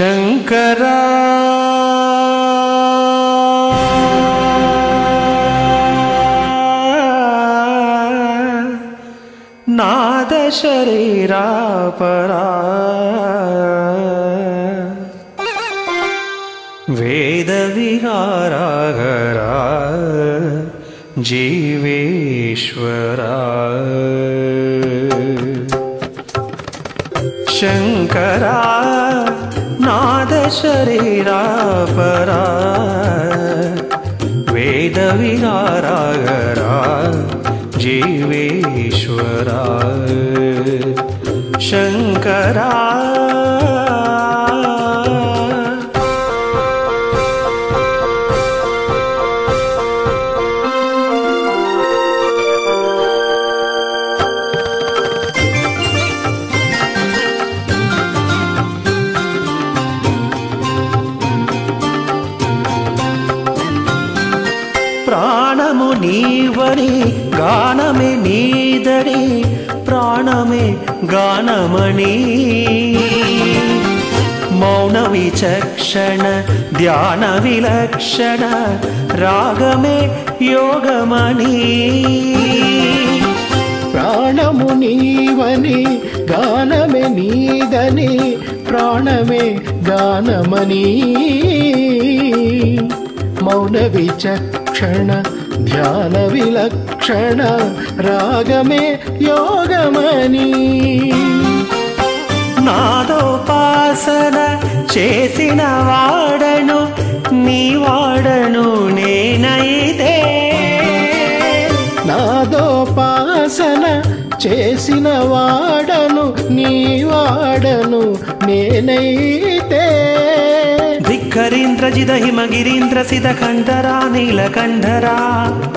శంకరా నాద శరీరా పరా వేద విహారాగరా शरीरापरा वेदविरारागरा जीवेश्वरा। शङ्करा ప్రాణము నీవని గానమే నీదని ప్రాణమే గానమణి మౌన విచక్షణ ధ్యాన విలక్షణ రాగమే యోగమణి ప్రాణము నీవని గానమే నీదని ప్రాణమే గానమని. మౌన విచక్షణ ధ్యాన విలక్షణ రాగమే యోగమని నాదోపాసన చేసిన వాడను నీ వాడను నేనైతే. నాదోపాసన చేసిన వాడను నీ వాడను నేనైతే. ధిక్కరీంద్రజిద హిమగిరీంద్ర సిద కంఠరా నీలకంఠరా.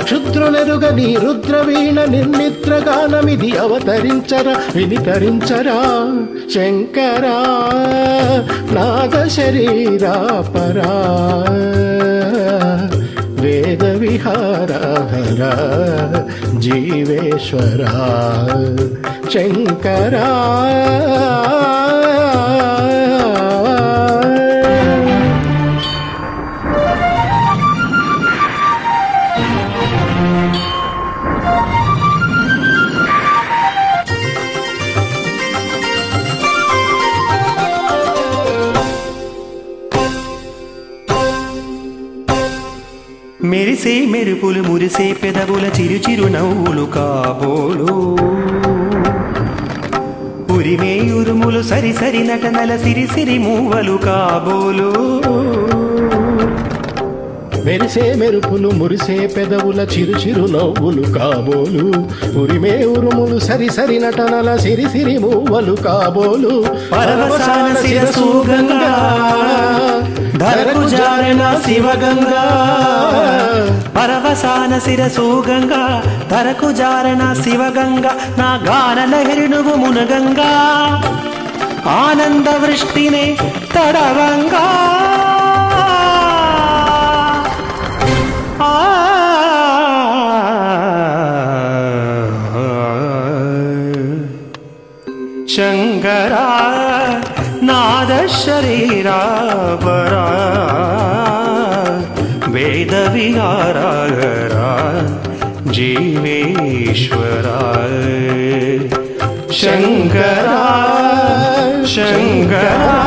క్షుద్రులెరుగ నీ రుద్రవీణ నిర్మిత్ర గానమిది అవతరించరా వినితరించరా. శంకరా నాద శరీరా పరా. వేద విహారహరా జీవేశ్వరా. శంకరా మెరిసే మెరుపులు మురిసే పెదవుల చిరు చిరు నవ్వులు కాబోలు. ఉరిమే ఉరుములు సరి సరి నటనల సిరి సిరి మూవలు కాబోలు. మెరిసే మెరుపులు మురిసే పెదవుల చిరు చిరు నవ్వులు కాబోలు. ఉరిమే ఉరుములు సరి సరి నటనల సిరి సిరి మూవలు కాబోలు. పరవశాన ధరకు శివగంగా పరవసాన శిరసు గంగా ధరకు జారణ శివగంగ నా గాన లహరి నువ్వు మునగంగా. ఆనంద వృష్టినే తడవంగా శంకరా నాద శరీరా वेदविहारागरा जीवेश्वरा शङ्करा शङ्करा